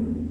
you